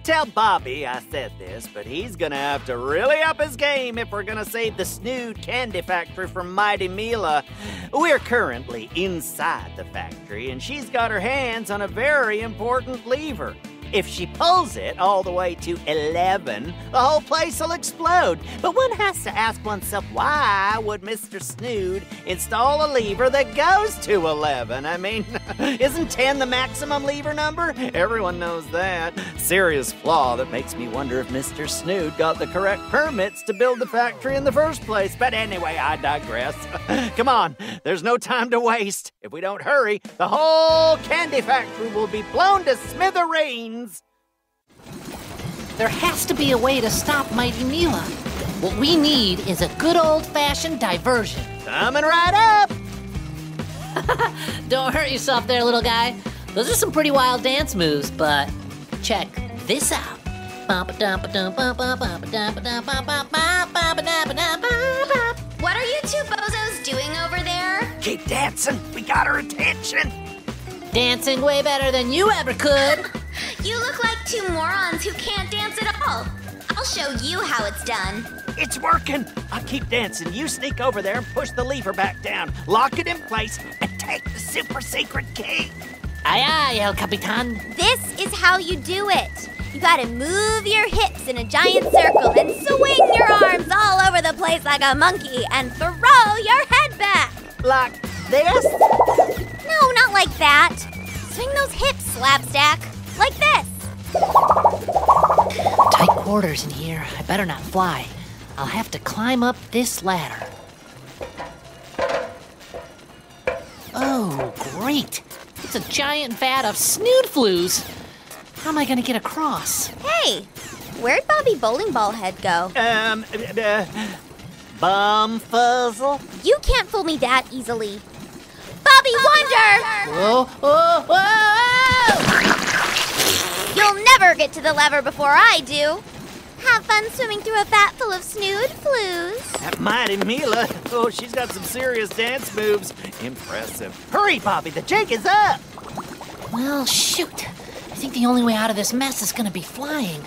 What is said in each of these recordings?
did tell Bobby I said this, but he's gonna have to really up his game if we're gonna save the Snood Candy Factory from Mighty Mila. We're currently inside the factory, and she's got her hands on a very important lever. If she pulls it all the way to 11, the whole place will explode. But one has to ask oneself why would Mr. Snood install a lever that goes to 11? I mean, isn't 10 the maximum lever number? Everyone knows that. Serious flaw that makes me wonder if Mr. Snood got the correct permits to build the factory in the first place. But anyway, I digress. Come on, there's no time to waste. If we don't hurry, the whole candy factory will be blown to smithereens. There has to be a way to stop Mighty Mila. What we need is a good old fashioned diversion. Coming right up. Don't hurt yourself there, little guy. Those are some pretty wild dance moves, but check this out. What are you two bozos doing over there? Keep dancing. We got her attention. Dancing way better than you ever could. You look like two morons who can't dance at all. I'll show you how it's done. It's working. I keep dancing. You sneak over there and push the lever back down. Lock it in place and take the super secret key. Aye, aye, El Capitan. This is how you do it. You gotta move your hips in a giant circle and swing your arms all over the place like a monkey and throw your head back. Like this? No, not like that. Swing those hips, Slapstack. Like this. Tight quarters in here. I better not fly. I'll have to climb up this ladder. Oh, great. It's a giant vat of snood flues. How am I gonna get across? Hey, where'd Bobby Bowling Ball Head go? Um, uh, bum fuzzle? You can't fool me that easily. Bobby Wonder! Whoa, whoa, whoa! You'll never get to the lever before I do. Have fun swimming through a vat full of snood flues. That mighty Mila. Oh, she's got some serious dance moves. Impressive. Hurry, Bobby. The jig is up. Well, shoot. I think the only way out of this mess is gonna be flying.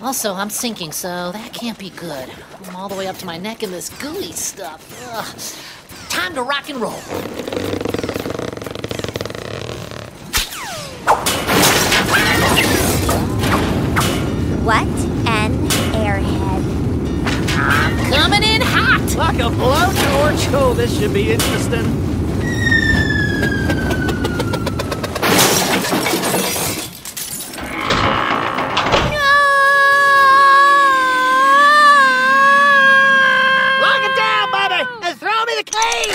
Also, I'm sinking, so that can't be good. I'm all the way up to my neck in this gooey stuff. Ugh. Time to rock and roll. What an airhead. I'm coming in hot! Like a blowtorch. Oh, this should be interesting. Lock it down, Bobby, and throw me the key.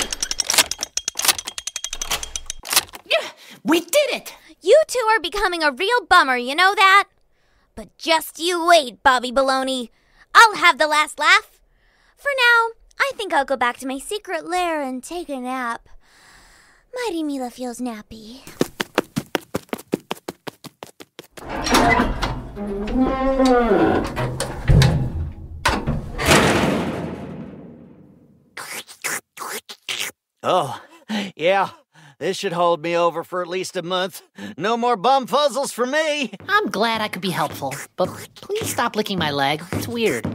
Yeah, we did it! You two are becoming a real bummer, you know that? But just you wait, Bobby Baloney. I'll have the last laugh. For now, I think I'll go back to my secret lair and take a nap. Mighty Mila feels nappy. Oh, yeah. This should hold me over for at least a month. No more bum fuzzles for me. I'm glad I could be helpful, but please stop licking my leg. It's weird.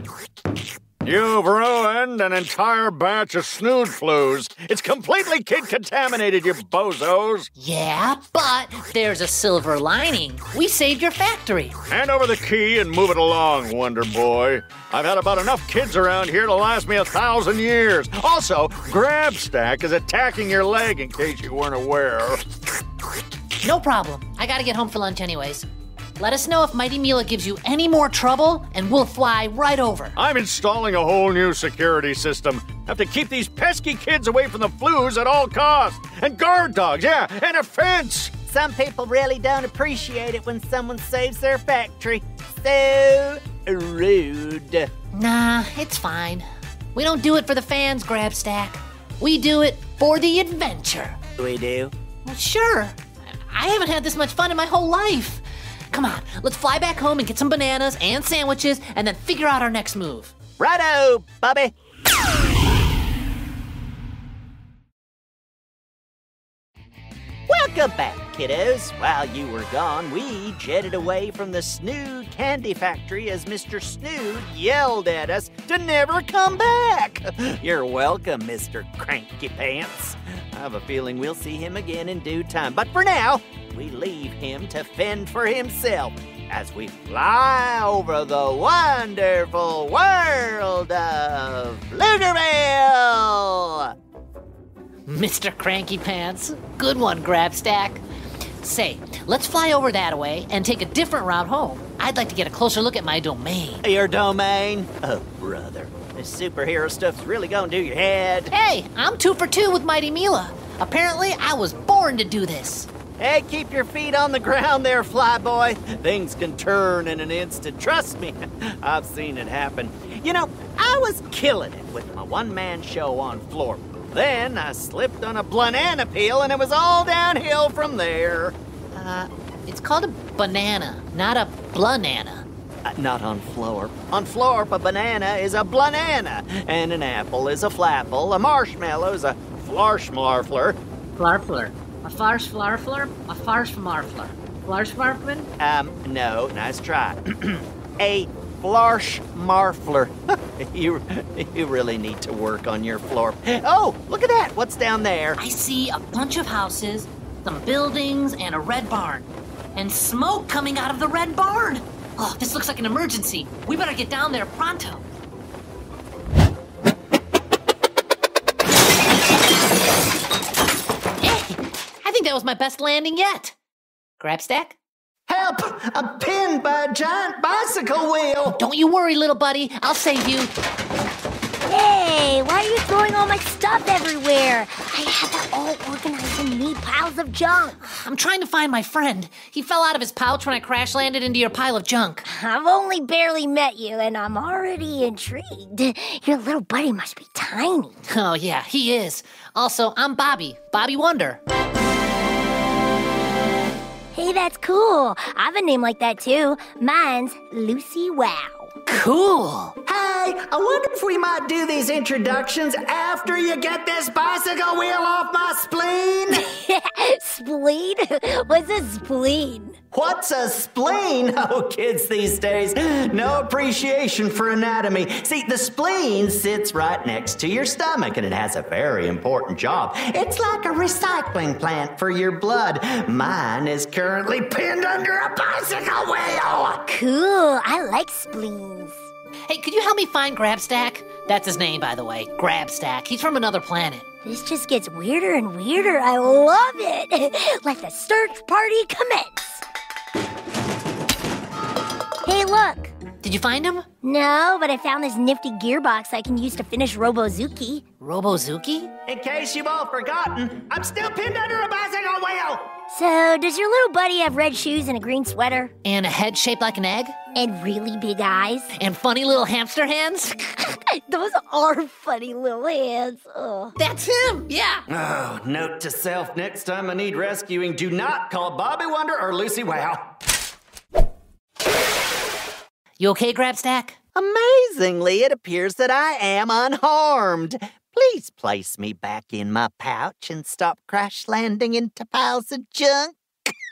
You've ruined an entire batch of snood flues. It's completely kid contaminated, you bozos. Yeah, but there's a silver lining. We saved your factory. Hand over the key and move it along, Wonder Boy. I've had about enough kids around here to last me a thousand years. Also, Grabstack is attacking your leg in case you weren't aware. No problem. I gotta get home for lunch anyways. Let us know if Mighty Mila gives you any more trouble, and we'll fly right over. I'm installing a whole new security system. Have to keep these pesky kids away from the flues at all costs. And guard dogs, yeah, and a fence. Some people really don't appreciate it when someone saves their factory. So rude. Nah, it's fine. We don't do it for the fans, Grabstack. We do it for the adventure. We do. Well, sure. I haven't had this much fun in my whole life. Come on, let's fly back home and get some bananas and sandwiches and then figure out our next move. Righto, Bobby. Welcome back, kiddos. While you were gone, we jetted away from the Snood Candy Factory as Mr. Snood yelled at us to never come back. You're welcome, Mr. Cranky Pants. I have a feeling we'll see him again in due time. But for now, we leave him to fend for himself as we fly over the wonderful world of Pflugerville. Mr. Cranky Pants. Good one, Grabstack. Say, let's fly over that way and take a different route home. I'd like to get a closer look at my domain. Your domain? Oh, brother. This superhero stuff's really gonna do your head. Hey, I'm two for two with Mighty Mila. Apparently, I was born to do this. Hey, keep your feet on the ground there, flyboy. Things can turn in an instant. Trust me, I've seen it happen. You know, I was killing it with my one man show on floor. Then I slipped on a banana peel and it was all downhill from there. Uh, it's called a banana, not a blanana. Not on floor. On floor, a banana is a blanana, and an apple is a flapple, a marshmallow is a flarschmarfler, Flarfler. A farce flarfler, a farce marfler. Flarschmarfman? Um, no, nice try. a flarsh marfler. you, you really need to work on your florp. Oh, look at that. What's down there? I see a bunch of houses, some buildings, and a red barn. And smoke coming out of the red barn. Oh, this looks like an emergency. We better get down there pronto. Hey, I think that was my best landing yet. Grabstack? Help! I'm pinned by a giant bicycle wheel. Don't you worry, little buddy. I'll save you. Hey, why are you throwing all my stuff everywhere? I have it all organized in neat piles of junk. I'm trying to find my friend. He fell out of his pouch when I crash landed into your pile of junk. I've only barely met you, and I'm already intrigued. Your little buddy must be tiny. Oh, yeah, he is. Also, I'm Bobby, Bobby Wonder. Hey, that's cool. I have a name like that too. Mine's Lucy Wow. Cool. Hey, I wonder if we might do these introductions after you get this bicycle wheel off my spleen. spleen? What's a spleen? What's a spleen? Oh, kids these days, no appreciation for anatomy. See, the spleen sits right next to your stomach and it has a very important job. It's like a recycling plant for your blood. Mine is currently pinned under a bicycle wheel. Cool. I like spleens. Hey, could you help me find Grabstack? That's his name, by the way. Grabstack. He's from another planet. This just gets weirder and weirder. I love it. Let the search party commence. Hey, look. Did you find him? No, but I found this nifty gearbox I can use to finish Robozuki. Robozuki? In case you've all forgotten, I'm still pinned under a bicycle wheel. So, does your little buddy have red shoes and a green sweater? And a head shaped like an egg? And really big eyes? And funny little hamster hands? Those are funny little hands. Ugh. That's him, yeah. Oh, note to self next time I need rescuing, do not call Bobby Wonder or Lucy Wow. You okay, Grabstack? Amazingly, it appears that I am unharmed. Please place me back in my pouch and stop crash landing into piles of junk.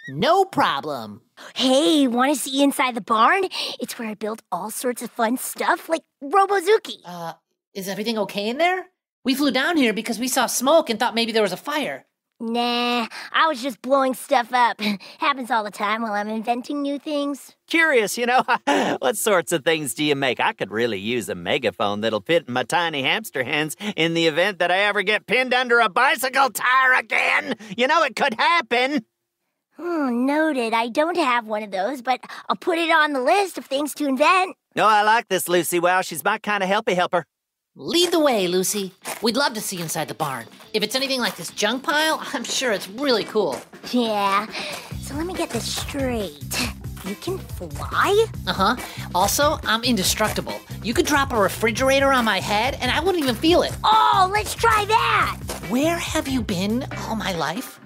No problem. Hey, want to see inside the barn? It's where I built all sorts of fun stuff like Robozuki. Uh, is everything okay in there? We flew down here because we saw smoke and thought maybe there was a fire. Nah, I was just blowing stuff up. Happens all the time while I'm inventing new things. Curious, you know, what sorts of things do you make? I could really use a megaphone that'll fit in my tiny hamster hands in the event that I ever get pinned under a bicycle tire again. You know, it could happen. Hmm, noted. I don't have one of those, but I'll put it on the list of things to invent. No, I like this Lucy Wow. She's my kind of helpy helper. Lead the way, Lucy. We'd love to see inside the barn. If it's anything like this junk pile, I'm sure it's really cool. Yeah. So let me get this straight. You can fly? Uh huh. Also, I'm indestructible. You could drop a refrigerator on my head and I wouldn't even feel it. Oh, let's try that. Where have you been all my life?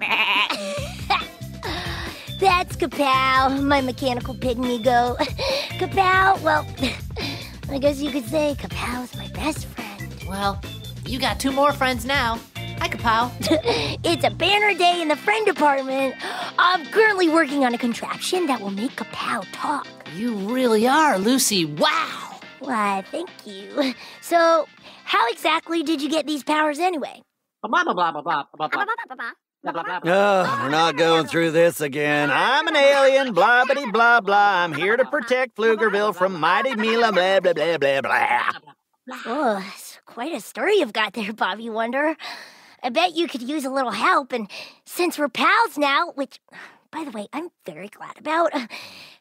That's Kapow, my mechanical pygmy goat. Kapow, well, I guess you could say Kapow's my best friend. Well, you got two more friends now. I Hi, Kapow. it's a banner day in the friend department. I'm currently working on a contraption that will make Kapow talk. You really are, Lucy. Wow. Why, thank you. So, how exactly did you get these powers anyway? Blah blah blah blah blah blah blah. Blah, blah, blah, blah. Oh, we're not going through this again. I'm an alien, blah bitty blah blah. I'm here to protect Pflugerville from Mighty Mila, blah blah blah blah blah. Oh, it's quite a story you've got there, Bobby Wonder. I bet you could use a little help, and since we're pals now, which, by the way, I'm very glad about,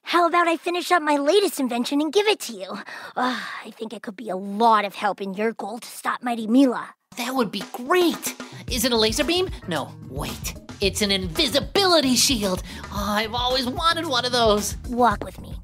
how about I finish up my latest invention and give it to you? Uh, I think it could be a lot of help in your goal to stop Mighty Mila. That would be great. Is it a laser beam? No, wait. It's an invisibility shield. Oh, I've always wanted one of those. Walk with me.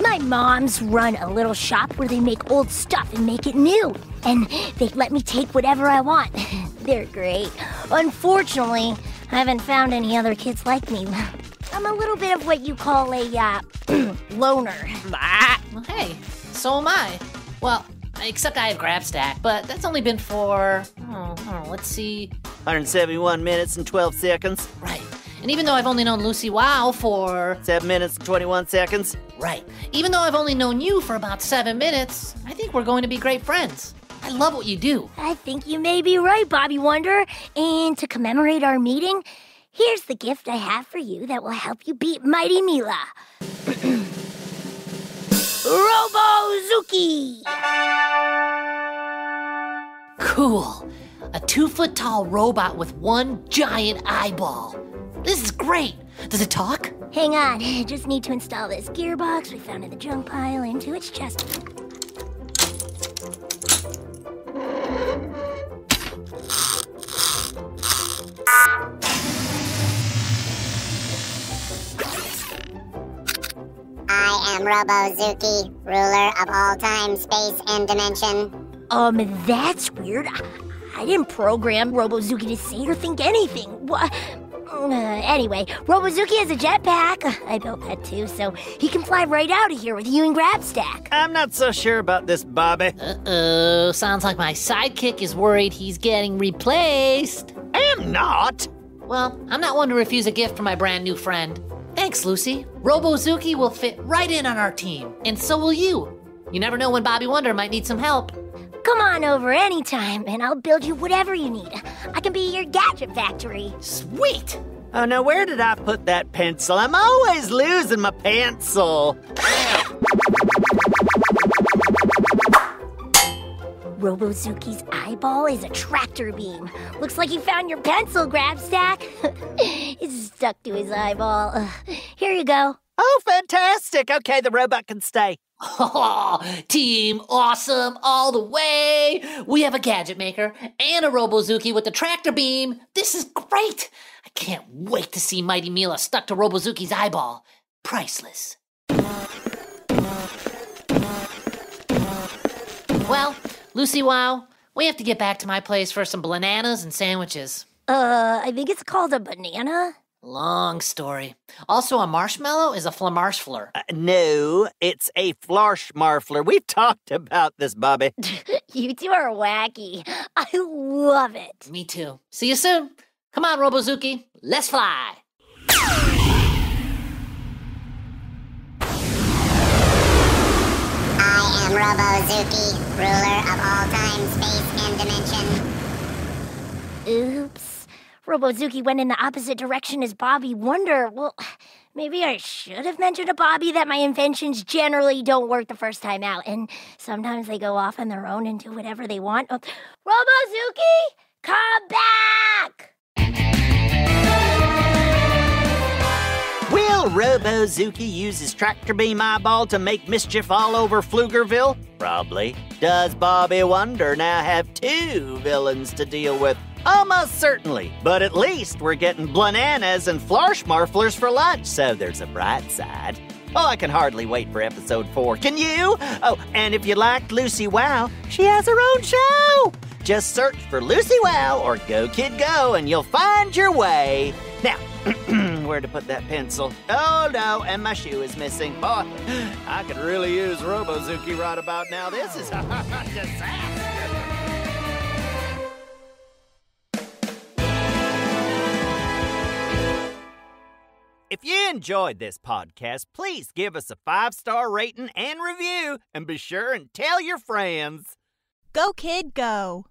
My moms run a little shop where they make old stuff and make it new. And they let me take whatever I want. They're great. Unfortunately, I haven't found any other kids like me. I'm a little bit of what you call a uh, loner. Well, hey, so am I. Well, except I have Grabstack, but that's only been for, oh, oh, let's see, 171 minutes and 12 seconds. right. And even though I've only known Lucy Wow for, 7 minutes and 21 seconds. right, even though I've only known you for about seven minutes, I think we're going to be great friends. I love what you do. I think you may be right, Bobby Wonder. And to commemorate our meeting, here's the gift I have for you that will help you beat Mighty Mila. Robozuki! Cool. A two foot tall robot with one giant eyeball. This is great. Does it talk? Hang on, I just need to install this gearbox we found in the junk pile into its chest. Am Robozuki, ruler of all time, space, and dimension. Um, that's weird. I, I didn't program Robozuki to say or think anything. What? Uh, anyway, Robozuki has a jetpack. I built that too, so he can fly right out of here with you and Grabstack. I'm not so sure about this, Bobby. Uh oh, sounds like my sidekick is worried he's getting replaced. I am not. Well, I'm not one to refuse a gift from my brand new friend. Thanks, Lucy. Robozuki will fit right in on our team, and so will you. You never know when Bobby Wonder might need some help. Come on over anytime, and I'll build you whatever you need. I can be your gadget factory. Sweet! Oh, now where did I put that pencil? I'm always losing my pencil. Robozuki's eyeball is a tractor beam. Looks like you found your pencil, Grabstack. it's stuck to his eyeball. Ugh. Here you go. Oh, fantastic. Okay, the robot can stay. Oh, team awesome all the way! We have a gadget maker and a Robozuki with the tractor beam. This is great! I can't wait to see Mighty Mila stuck to Robozuki's eyeball. Priceless. Well, Lucy Wow, we have to get back to my place for some bananas and sandwiches. Uh, I think it's called a banana. Long story. Also, a marshmallow is a flamarshfler. Uh, no, it's a Flarschmarfler. We've talked about this, Bobby. You two are wacky. I love it. Me too. See you soon. Come on, Robozuki. Let's fly. Robozuki, ruler of all time, space, and dimension. Oops. Robozuki went in the opposite direction as Bobby Wonder. Well, maybe I should have mentioned to Bobby that my inventions generally don't work the first time out, and sometimes they go off on their own and do whatever they want. Oh, Robozuki, come back! Will Robozuki use his tractor beam eyeball to make mischief all over Pflugerville? Probably. Does Bobby Wonder now have two villains to deal with? Almost certainly. But at least we're getting bananas and Flarschmarflers for lunch, so there's a bright side. Oh, I can hardly wait for episode four. Can you? Oh, and if you liked Lucy Wow, she has her own show. Just search for Lucy Wow or Go Kid Go and you'll find your way. Now, where to put that pencil. Oh no, and my shoe is missing. Boy, oh, I could really use Robozuki right about now. This is a disaster. If you enjoyed this podcast, please give us a five star rating and review, and be sure and tell your friends. Go, kid, go.